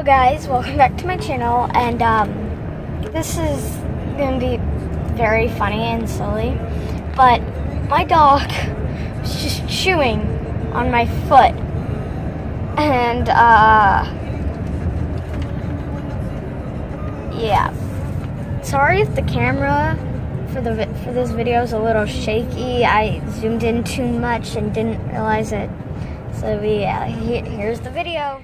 Hello guys, welcome back to my channel and um, this is going to be very funny and silly, but my dog was just chewing on my foot and uh, yeah, sorry if the camera for the for this video is a little shaky. I zoomed in too much and didn't realize it. So yeah, here's the video.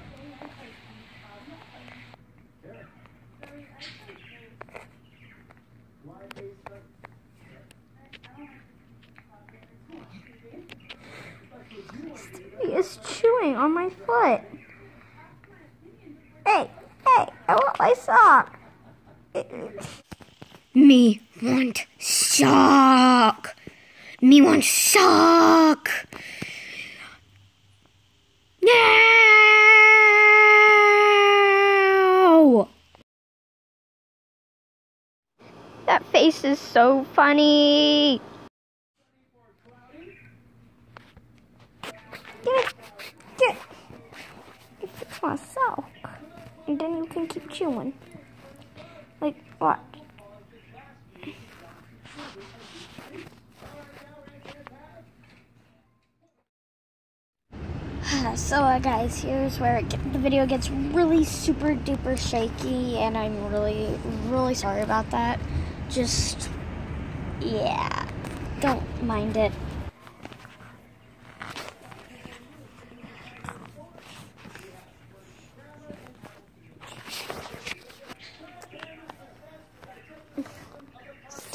He is chewing on my foot. Hey, hey, I want my sock. Me want sock. Me want sock. No! Face is so funny. Get it. Get it. It's my sock. And then you can keep chewing. Like, what? so uh, guys here's where get, the video gets really super duper shaky and i'm really really sorry about that just yeah don't mind it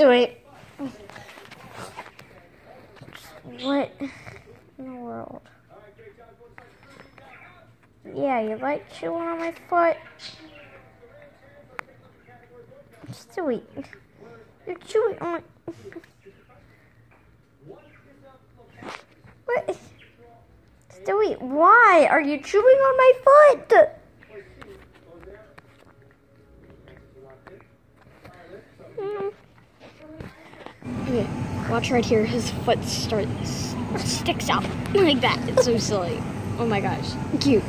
do it. What in the world? Yeah, you like chewing on my foot? You're chewing on. What? Stewie, why are you chewing on my foot? Mm. Okay, watch right here. His foot starts sticks out like that. It's so silly. Oh my gosh, cute.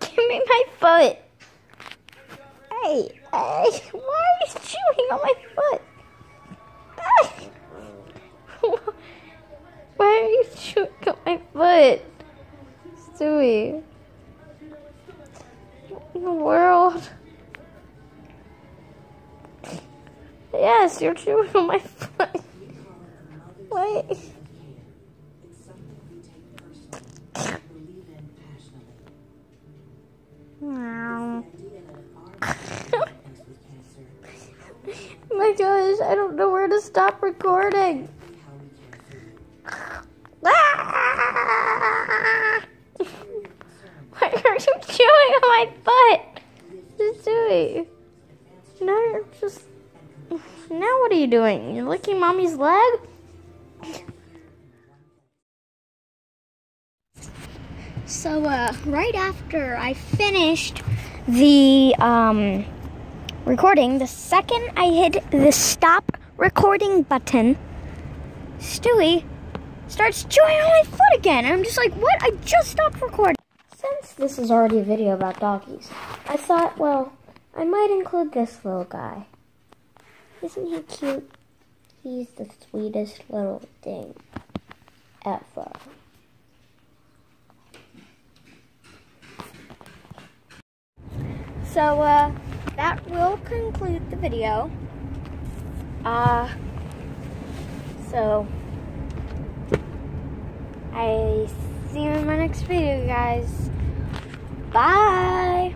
Give me my foot. Hey, hey, why are you chewing on my foot? Why are you chewing on my foot? Stewie. In the world? Yes, you're chewing on my foot. Wait. Gosh, I don't know where to stop recording. Why are you chewing on my butt? Just doing. Now you're just. Now what are you doing? You're licking mommy's leg? So, uh, right after I finished the, um, recording, the second I hit the stop recording button, Stewie starts chewing on my foot again. And I'm just like, what? I just stopped recording. Since this is already a video about doggies, I thought, well, I might include this little guy. Isn't he cute? He's the sweetest little thing ever. So, uh, that will conclude the video. Uh, so, I see you in my next video, guys. Bye!